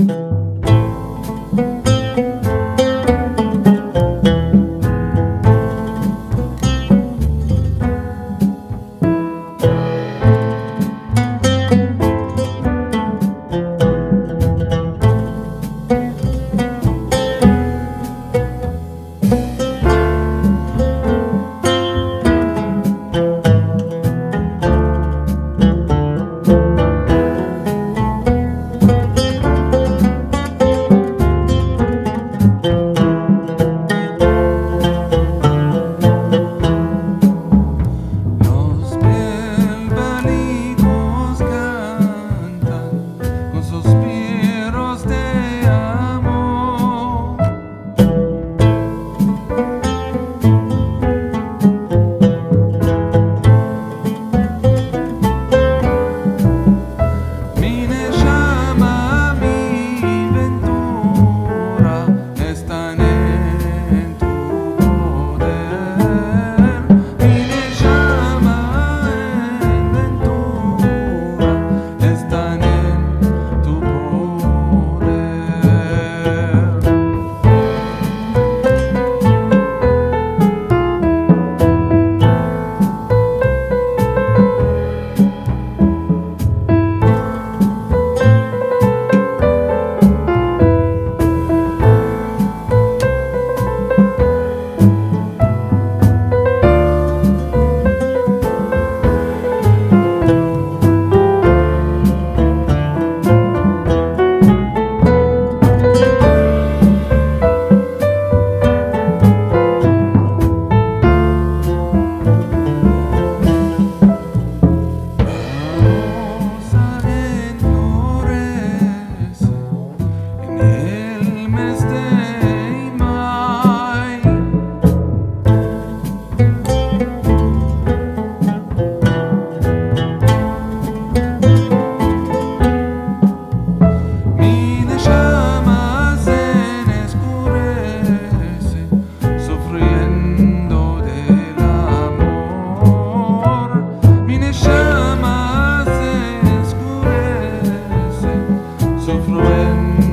Los again.